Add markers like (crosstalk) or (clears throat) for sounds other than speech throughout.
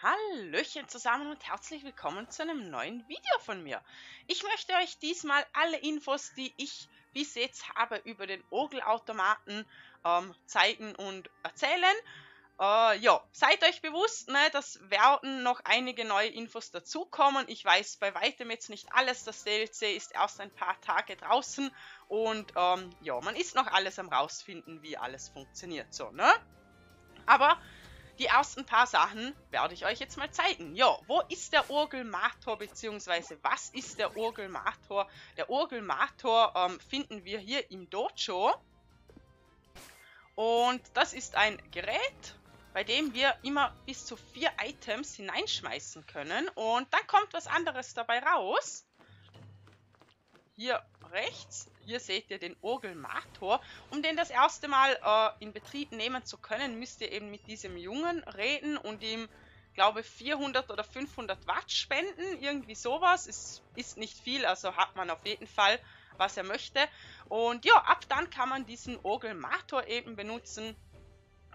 Hallöchen zusammen und herzlich willkommen zu einem neuen Video von mir. Ich möchte euch diesmal alle Infos, die ich bis jetzt habe über den Orgelautomaten ähm, zeigen und erzählen. Äh, ja, seid euch bewusst, ne, dass werden noch einige neue Infos dazukommen. Ich weiß bei weitem jetzt nicht alles. Das DLC ist erst ein paar Tage draußen und ähm, ja, man ist noch alles am rausfinden, wie alles funktioniert so, ne? Aber die ersten paar Sachen werde ich euch jetzt mal zeigen. Ja, wo ist der Urgelmator, beziehungsweise was ist der Urgelmator? Der Urgelmator ähm, finden wir hier im Dojo. Und das ist ein Gerät, bei dem wir immer bis zu vier Items hineinschmeißen können. Und dann kommt was anderes dabei raus. Hier rechts hier seht ihr den Orgelmator. Um den das erste Mal äh, in Betrieb nehmen zu können, müsst ihr eben mit diesem Jungen reden und ihm, glaube 400 oder 500 Watt spenden. Irgendwie sowas. Es ist nicht viel, also hat man auf jeden Fall, was er möchte. Und ja, ab dann kann man diesen Orgelmator eben benutzen,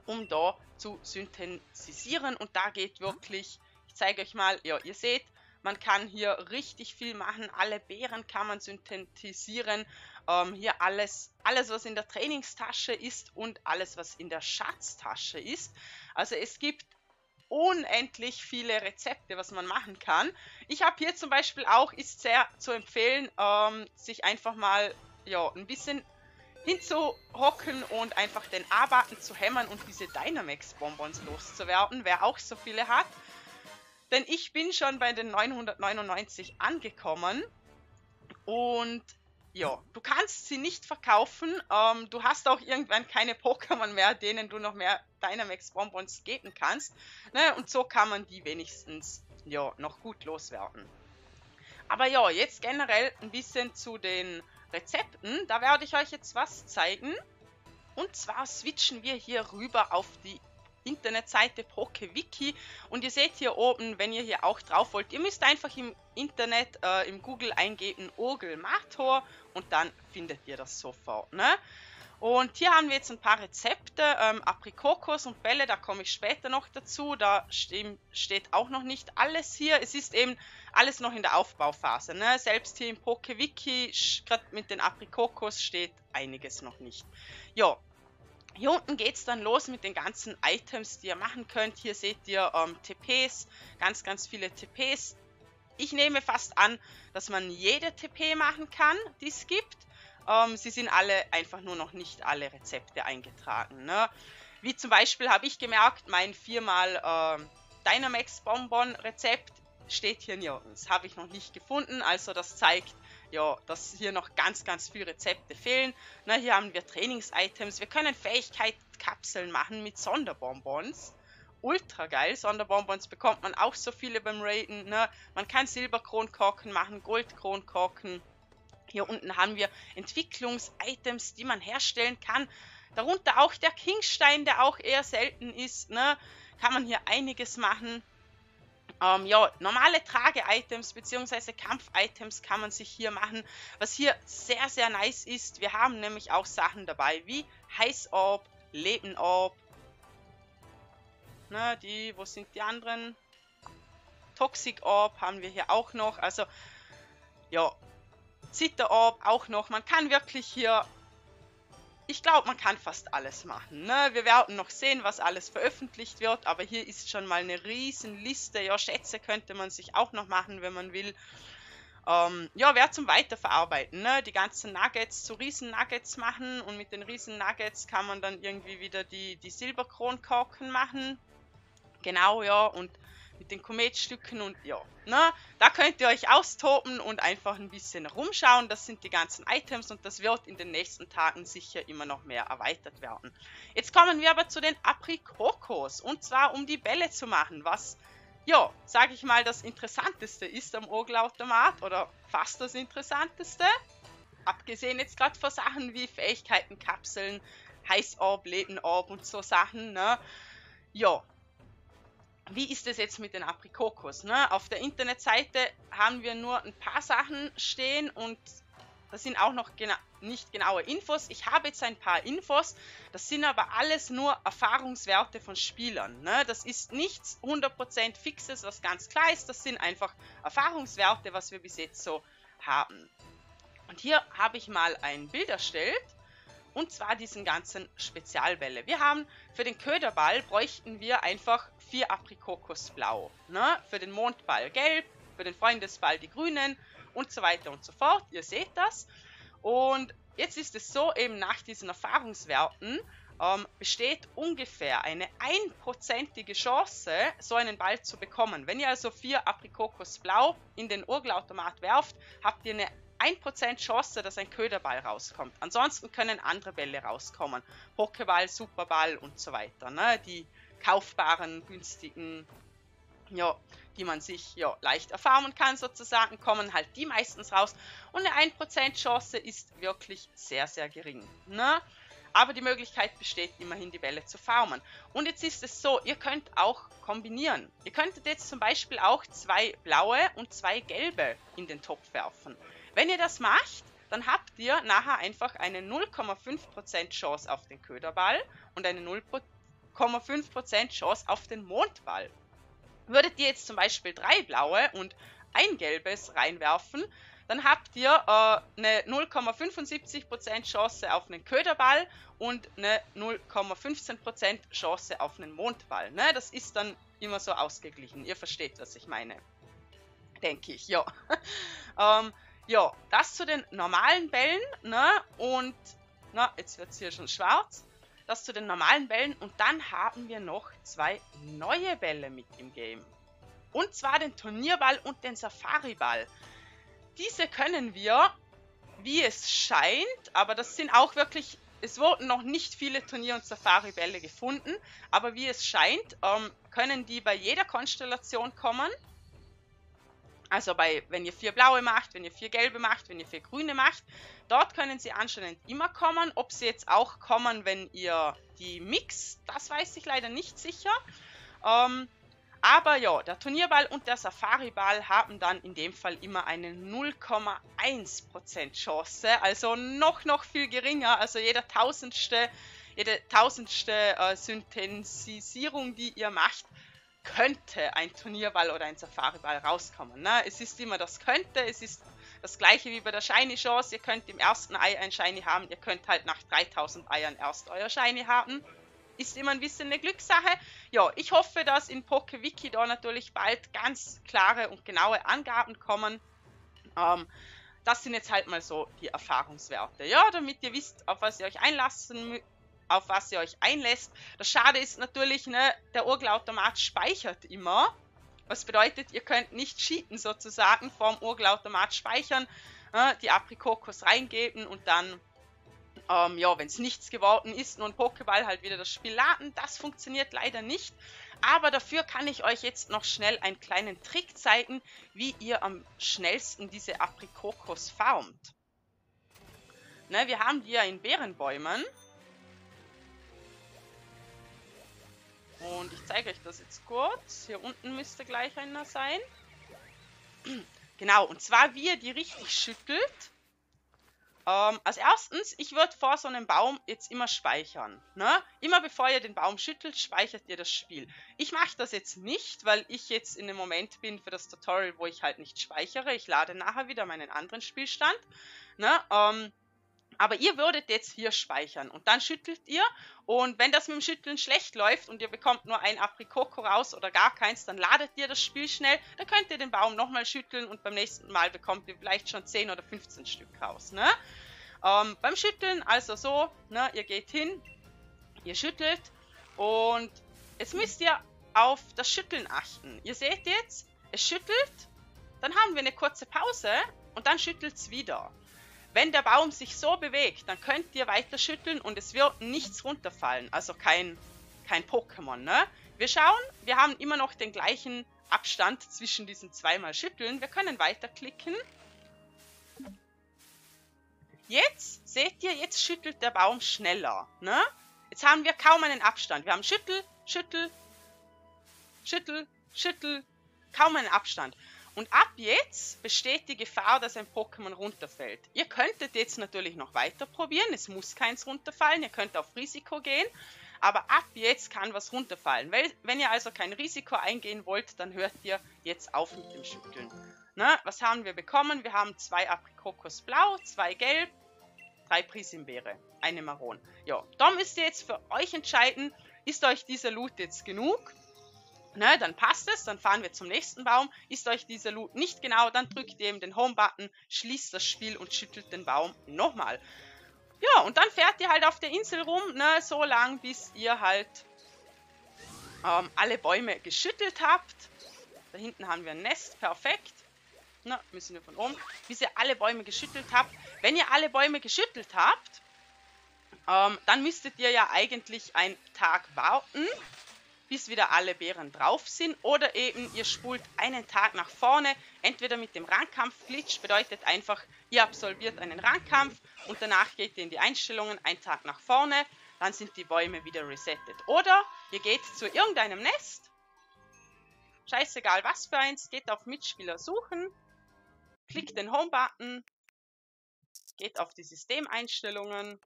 um da zu synthetisieren. Und da geht wirklich, ich zeige euch mal, ja, ihr seht, man kann hier richtig viel machen. Alle Beeren kann man synthetisieren. Ähm, hier alles, alles, was in der Trainingstasche ist und alles, was in der Schatztasche ist. Also es gibt unendlich viele Rezepte, was man machen kann. Ich habe hier zum Beispiel auch, ist sehr zu empfehlen, ähm, sich einfach mal ja, ein bisschen hinzuhocken und einfach den A-Button zu hämmern und diese Dynamax-Bonbons loszuwerden, wer auch so viele hat. Denn ich bin schon bei den 999 angekommen. Und ja, du kannst sie nicht verkaufen. Ähm, du hast auch irgendwann keine Pokémon mehr, denen du noch mehr Dynamax Bonbons geben kannst. Ne? Und so kann man die wenigstens ja, noch gut loswerden. Aber ja, jetzt generell ein bisschen zu den Rezepten. Da werde ich euch jetzt was zeigen. Und zwar switchen wir hier rüber auf die Internetseite PokeWiki und ihr seht hier oben, wenn ihr hier auch drauf wollt, ihr müsst einfach im Internet, äh, im Google eingeben Orgelmator und dann findet ihr das sofort. Ne? Und hier haben wir jetzt ein paar Rezepte, ähm, Aprikokos und Bälle, da komme ich später noch dazu, da ste steht auch noch nicht alles hier, es ist eben alles noch in der Aufbauphase. Ne? Selbst hier im PokeWiki, gerade mit den Aprikokos, steht einiges noch nicht. Ja, hier unten geht es dann los mit den ganzen Items, die ihr machen könnt. Hier seht ihr ähm, TPs, ganz, ganz viele TPs. Ich nehme fast an, dass man jede TP machen kann, die es gibt. Ähm, sie sind alle einfach nur noch nicht alle Rezepte eingetragen. Ne? Wie zum Beispiel habe ich gemerkt, mein viermal äh, Dynamax Bonbon Rezept steht hier nirgends. Habe ich noch nicht gefunden, also das zeigt, ja, dass hier noch ganz, ganz viele Rezepte fehlen. Na, hier haben wir Trainings-Items. Wir können Fähigkeitskapseln machen mit Sonderbonbons. Ultra geil. Sonderbonbons bekommt man auch so viele beim Raiden. Ne? Man kann Silberkronkorken machen, Goldkronkorken. Hier unten haben wir Entwicklungs-Items, die man herstellen kann. Darunter auch der Kingstein, der auch eher selten ist. Ne? Kann man hier einiges machen. Ähm, ja, normale Trage-Items bzw. Kampf-Items kann man sich hier machen. Was hier sehr, sehr nice ist, wir haben nämlich auch Sachen dabei wie Heiß-Orb, Leben-Orb. Ne, die, wo sind die anderen? Toxic-Orb haben wir hier auch noch. Also, ja, Zitter-Orb auch noch. Man kann wirklich hier ich glaube, man kann fast alles machen. Ne? Wir werden noch sehen, was alles veröffentlicht wird, aber hier ist schon mal eine riesen Liste. Ja, Schätze könnte man sich auch noch machen, wenn man will. Ähm, ja, wäre zum Weiterverarbeiten. Ne? Die ganzen Nuggets zu Riesen-Nuggets machen und mit den Riesen-Nuggets kann man dann irgendwie wieder die, die Silberkronkorken machen. Genau, ja, und mit den Kometstücken und ja, ne? Da könnt ihr euch austoben und einfach ein bisschen rumschauen. Das sind die ganzen Items und das wird in den nächsten Tagen sicher immer noch mehr erweitert werden. Jetzt kommen wir aber zu den Aprikokos und zwar um die Bälle zu machen, was ja, sage ich mal, das Interessanteste ist am Orgelautomat oder fast das Interessanteste. Abgesehen jetzt gerade von Sachen wie Fähigkeitenkapseln, Heißorb, Lebenorb und so Sachen, ne? Ja, wie ist es jetzt mit den Aprikokos? Ne? Auf der Internetseite haben wir nur ein paar Sachen stehen und da sind auch noch nicht genaue Infos. Ich habe jetzt ein paar Infos, das sind aber alles nur Erfahrungswerte von Spielern. Ne? Das ist nichts 100% Fixes, was ganz klar ist. Das sind einfach Erfahrungswerte, was wir bis jetzt so haben. Und hier habe ich mal ein Bild erstellt. Und zwar diesen ganzen Spezialbälle. Wir haben für den Köderball bräuchten wir einfach vier Aprikokos blau. Ne? Für den Mondball gelb, für den Freundesball die grünen und so weiter und so fort. Ihr seht das. Und jetzt ist es so, eben nach diesen Erfahrungswerten ähm, besteht ungefähr eine einprozentige Chance, so einen Ball zu bekommen. Wenn ihr also vier Aprikokos blau in den Urgelautomat werft, habt ihr eine 1% Chance, dass ein Köderball rauskommt. Ansonsten können andere Bälle rauskommen. Pokéball, Superball und so weiter. Ne? Die kaufbaren, günstigen ja, die man sich ja leicht erfarmen kann sozusagen, kommen halt die meistens raus. Und eine 1% Chance ist wirklich sehr, sehr gering. Ne? Aber die Möglichkeit besteht immerhin, die Bälle zu farmen. Und jetzt ist es so, ihr könnt auch kombinieren. Ihr könntet jetzt zum Beispiel auch zwei blaue und zwei gelbe in den Topf werfen. Wenn ihr das macht, dann habt ihr nachher einfach eine 0,5% Chance auf den Köderball und eine 0,5% Chance auf den Mondball. Würdet ihr jetzt zum Beispiel drei blaue und ein gelbes reinwerfen, dann habt ihr äh, eine 0,75% Chance auf einen Köderball und eine 0,15% Chance auf einen Mondball. Ne? Das ist dann immer so ausgeglichen. Ihr versteht, was ich meine. Denke ich, ja. (laughs) ähm, ja, das zu den normalen Bällen. Ne? Und, na, jetzt wird es hier schon schwarz das zu den normalen Bällen und dann haben wir noch zwei neue Bälle mit im Game. Und zwar den Turnierball und den Safari-Ball. Diese können wir, wie es scheint, aber das sind auch wirklich, es wurden noch nicht viele Turnier- und Safari-Bälle gefunden, aber wie es scheint, ähm, können die bei jeder Konstellation kommen. Also bei, wenn ihr vier blaue macht, wenn ihr vier gelbe macht, wenn ihr vier grüne macht, dort können sie anscheinend immer kommen. Ob sie jetzt auch kommen, wenn ihr die Mix, das weiß ich leider nicht sicher. Ähm, aber ja, der Turnierball und der Safari-Ball haben dann in dem Fall immer eine 0,1% Chance. Also noch, noch viel geringer. Also jeder tausendste, jede tausendste äh, Synthesisierung, die ihr macht, könnte ein Turnierball oder ein Safari-Ball rauskommen. Ne? Es ist immer das könnte, es ist das gleiche wie bei der Shiny Chance. Ihr könnt im ersten Ei ein Shiny haben, ihr könnt halt nach 3000 Eiern erst euer Shiny haben. Ist immer ein bisschen eine Glückssache. Ja, ich hoffe, dass in PokeWiki da natürlich bald ganz klare und genaue Angaben kommen. Ähm, das sind jetzt halt mal so die Erfahrungswerte. Ja, damit ihr wisst, auf was ihr euch einlassen auf was ihr euch einlässt. Das Schade ist natürlich, ne, der Urgelautomat speichert immer. Was bedeutet, ihr könnt nicht cheaten sozusagen vom Urgelautomat speichern, äh, die Aprikokos reingeben und dann, ähm, ja, wenn es nichts geworden ist, nur ein Pokéball halt wieder das Spiel laden. Das funktioniert leider nicht. Aber dafür kann ich euch jetzt noch schnell einen kleinen Trick zeigen, wie ihr am schnellsten diese Aprikokos farmt. Ne, wir haben die ja in Beerenbäumen. Und ich zeige euch das jetzt kurz. Hier unten müsste gleich einer sein. (clears throat) Genau, und zwar wie ihr die richtig schüttelt. Ähm, als erstens, ich würde vor so einem Baum jetzt immer speichern. Ne? Immer bevor ihr den Baum schüttelt, speichert ihr das Spiel. Ich mache das jetzt nicht, weil ich jetzt in dem Moment bin für das Tutorial, wo ich halt nicht speichere. Ich lade nachher wieder meinen anderen Spielstand. Ne? Ähm, aber ihr würdet jetzt hier speichern und dann schüttelt ihr und wenn das mit dem Schütteln schlecht läuft und ihr bekommt nur ein Aprikoko raus oder gar keins, dann ladet ihr das Spiel schnell, dann könnt ihr den Baum nochmal schütteln und beim nächsten Mal bekommt ihr vielleicht schon 10 oder 15 Stück raus. Ne? Ähm, beim Schütteln also so, ne, ihr geht hin, ihr schüttelt und jetzt müsst ihr auf das Schütteln achten. Ihr seht jetzt, es schüttelt, dann haben wir eine kurze Pause und dann schüttelt es wieder. Wenn der Baum sich so bewegt, dann könnt ihr weiter schütteln und es wird nichts runterfallen. Also kein, kein Pokémon, ne? Wir schauen, wir haben immer noch den gleichen Abstand zwischen diesen zweimal Schütteln. Wir können weiterklicken. Jetzt, seht ihr, jetzt schüttelt der Baum schneller, ne? Jetzt haben wir kaum einen Abstand. Wir haben Schüttel, Schüttel, Schüttel, Schüttel, kaum einen Abstand. Und ab jetzt besteht die Gefahr, dass ein Pokémon runterfällt. Ihr könntet jetzt natürlich noch weiter probieren, es muss keins runterfallen, ihr könnt auf Risiko gehen, aber ab jetzt kann was runterfallen. Wenn ihr also kein Risiko eingehen wollt, dann hört ihr jetzt auf mit dem Schütteln. Na, was haben wir bekommen? Wir haben zwei Aprikokos blau, zwei gelb, drei Prisimbeere, eine Maron. Ja, da müsst ihr jetzt für euch entscheiden, ist euch dieser Loot jetzt genug? Ne, dann passt es, dann fahren wir zum nächsten Baum. Ist euch dieser Loot nicht genau, dann drückt ihr eben den Home-Button, schließt das Spiel und schüttelt den Baum nochmal. Ja, und dann fährt ihr halt auf der Insel rum, ne, so lang, bis ihr halt ähm, alle Bäume geschüttelt habt. Da hinten haben wir ein Nest, perfekt. Na, müssen wir von oben. Bis ihr alle Bäume geschüttelt habt. Wenn ihr alle Bäume geschüttelt habt, ähm, dann müsstet ihr ja eigentlich einen Tag warten bis wieder alle Beeren drauf sind. Oder eben ihr spult einen Tag nach vorne, entweder mit dem Rangkampf-Glitch, bedeutet einfach, ihr absolviert einen Rangkampf und danach geht ihr in die Einstellungen, einen Tag nach vorne, dann sind die Bäume wieder resettet. Oder ihr geht zu irgendeinem Nest, scheißegal was für eins, geht auf Mitspieler suchen, klickt den Home-Button, geht auf die Systemeinstellungen,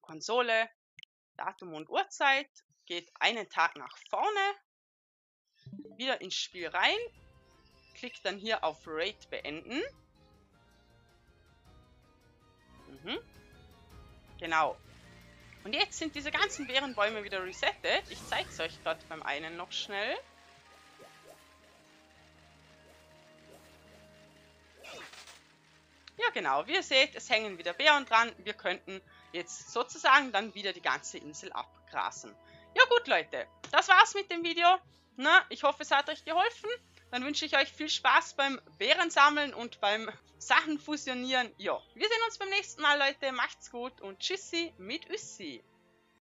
Konsole, Datum und Uhrzeit geht einen Tag nach vorne, wieder ins Spiel rein, klickt dann hier auf Raid beenden. Mhm. Genau. Und jetzt sind diese ganzen Bärenbäume wieder resettet. Ich zeige es euch gerade beim einen noch schnell. Ja genau, wie ihr seht, es hängen wieder Bären dran. Wir könnten jetzt sozusagen dann wieder die ganze Insel abgrasen. Ja gut, Leute. Das war's mit dem Video. Na, ich hoffe, es hat euch geholfen. Dann wünsche ich euch viel Spaß beim Bären sammeln und beim Sachen fusionieren. Ja, wir sehen uns beim nächsten Mal, Leute. Macht's gut und tschüssi mit Üssi.